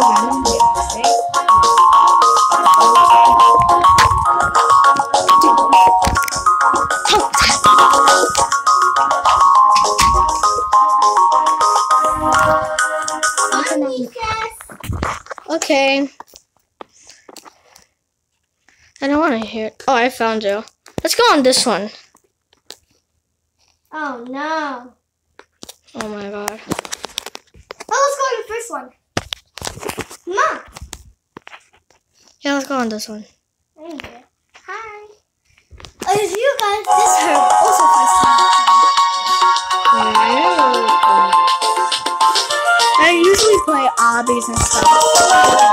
random videos, right? Okay. I don't want to hear. it. Oh, I found you. Let's go on this one. Oh no. Oh my god. Oh, let's go to the first one. Mom. Yeah, let's go on this one. I didn't get it. Hi. Oh, you guys. This is her also first time. I usually play obbies and stuff.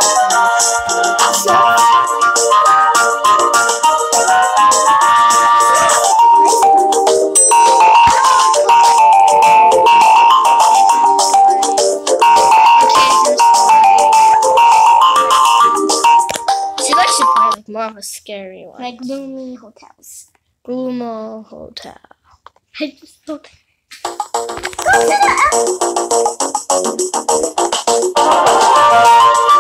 To play like more of a scary one. Like gloomy hotels. Gloomy Hotel. I just don't. Go to the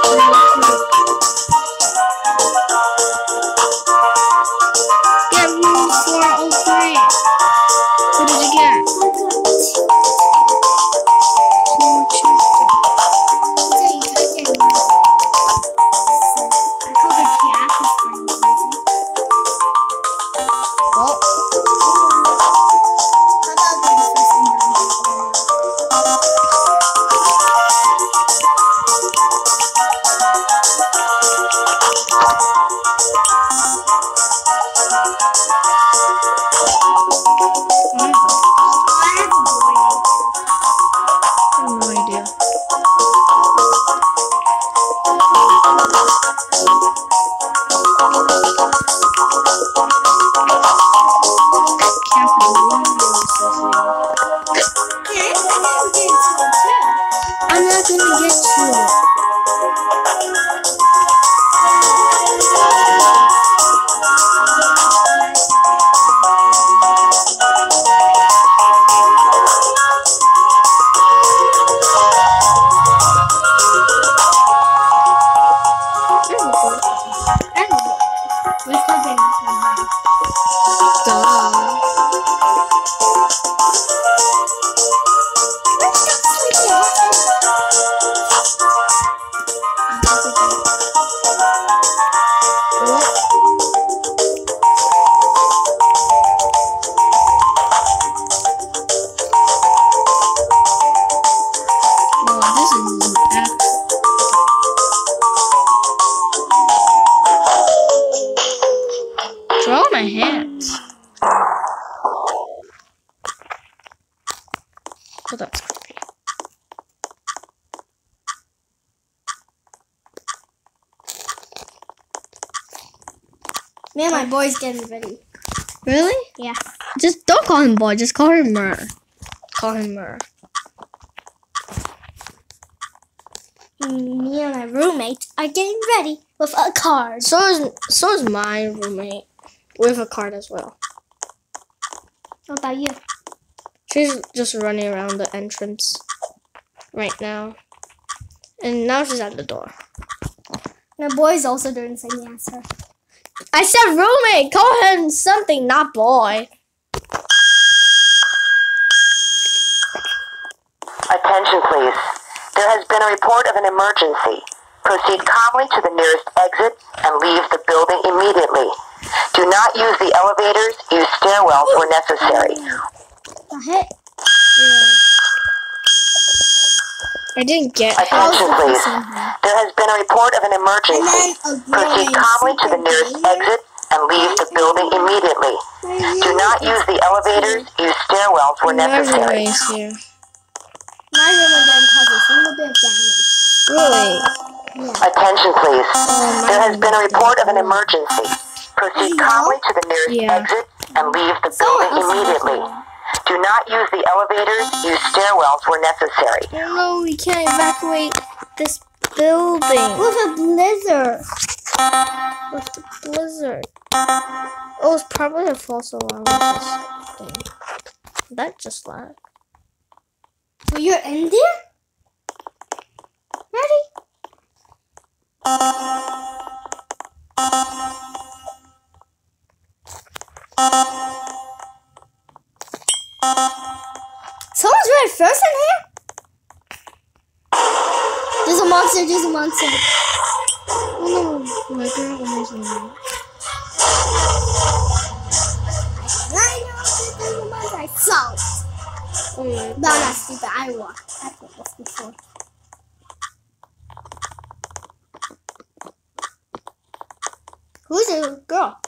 this is F. Draw my hands. That's creepy. Man, my boy's getting ready. Really? Yeah. Just don't call him boy. Just call him Mur. Call him Mur. Me and my roommate are getting ready with a card. So is so is my roommate with a card as well. What about you? She's just running around the entrance right now, and now she's at the door. My boy's also doing the same answer. I said roommate. Call him something, not boy. Attention, please. There has been a report of an emergency. Proceed calmly to the nearest exit and leave the building immediately. Do not use the elevators. Use stairwells where necessary. The heck? I didn't get. Attention, the please. There has been a report of an emergency. Proceed calmly to the nearest exit and leave the building immediately. Do not use the elevators. Use stairwells where My necessary. Roommate's here. My room didn't cause a single bit of damage. Really? Yeah. Attention, please. Oh, There has been a report of an emergency. Proceed calmly to the nearest Yeah. exit and leave the Someone building else immediately. Do not use the elevators. Use stairwells where necessary. No, we can't evacuate this building With a blizzard. with the blizzard. Oh, it's probably a false alarm. with this thing. That just lagged. Well, you're in there? Ready? Someone's right first in here? There's a monster, there's a monster. Oh no, my girl, there's a monster. So. No, not stupid. I walked. I've done this before. Who's the girl?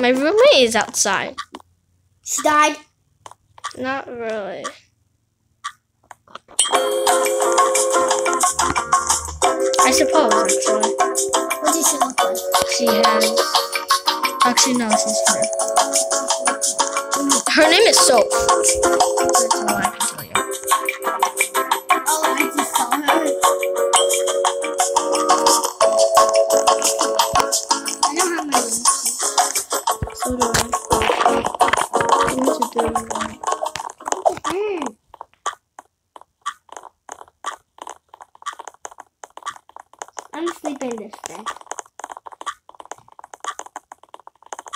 My roommate is outside. She died. Not really. I suppose, actually. What does she look like? She has. Actually, no, she's here. Her name is Soap. That's all I can tell you.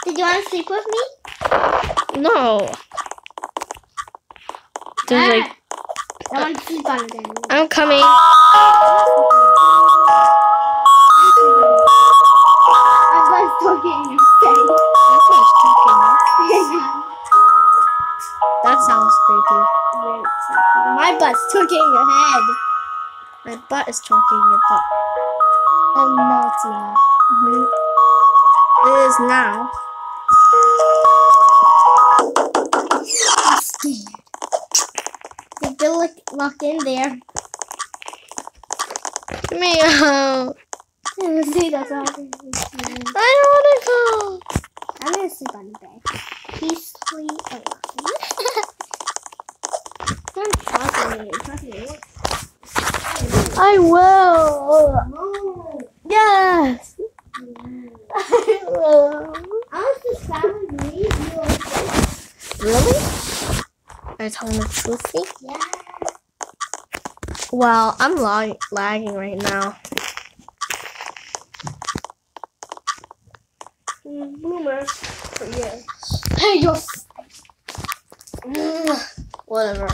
Did you want to sleep with me? No. There's ah. like. I want to sleep on it then. I'm coming. My butt's talking in your face. That's what it's talking. That sounds creepy. My butt's talking your head. My butt is talking your butt. Oh no, it's not. It is now. I'm scared. They still look locked in there. Meow. See, that's all. I don't want to go. I'm gonna sleep on the bed. Peacefully alone. Don't talk to me. Talk to me. I will. Yes. I was just telling me you were Really? Are you telling the truth? Yeah. Well, I'm lag- lagging right now. Boomer. Yeah. Hey, you're. Whatever.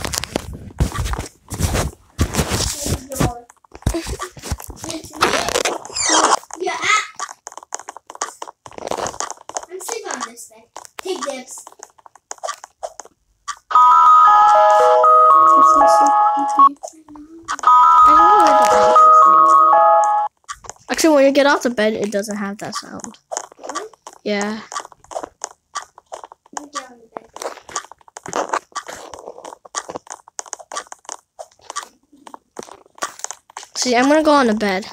Actually, when you get off the bed, it doesn't have that sound. Yeah. Let me get on the bed. See, I'm gonna go on the bed. Do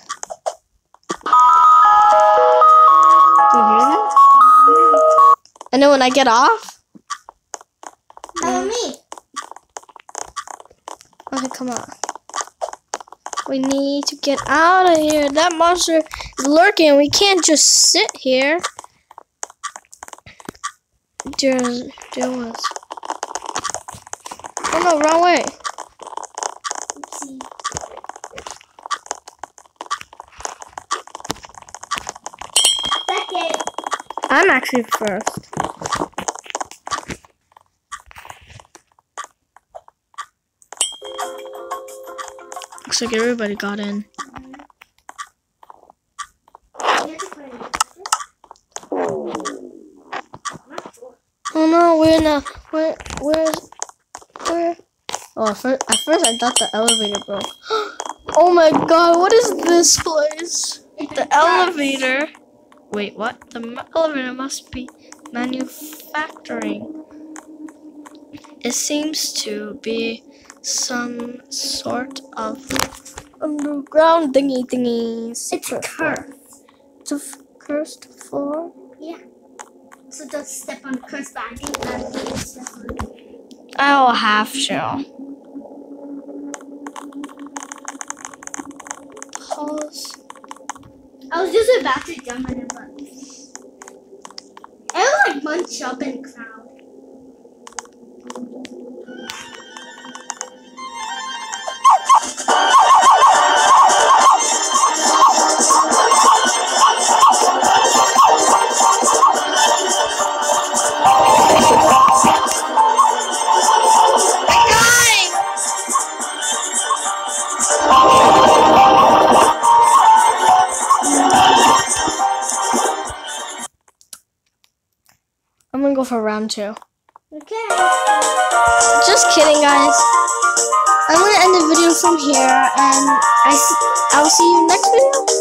you hear that? And then when I get off, Follow me. okay, come on. We need to get out of here. That monster is lurking. We can't just sit here. There's, there was. Oh no, wrong way. Oopsie. I'm actually first. Looks like everybody got in. You have to put it in the Not sure. Oh no, we're in a where where's where? Oh, at first, at first I thought the elevator broke. oh my god, what is this place? The elevator. Wait, what? The elevator must be manufacturing. It seems to be some sort of underground thingy thingy. It's cursed. It's a f- cursed floor. Yeah. So don't step on cursed, but I think to step on. I'll have to. Pause. I was just about to jump on it, but I like bunch up in crowd. Go for round two. Okay. Just kidding, guys. I'm gonna end the video from here, and I s- I'll see you next video.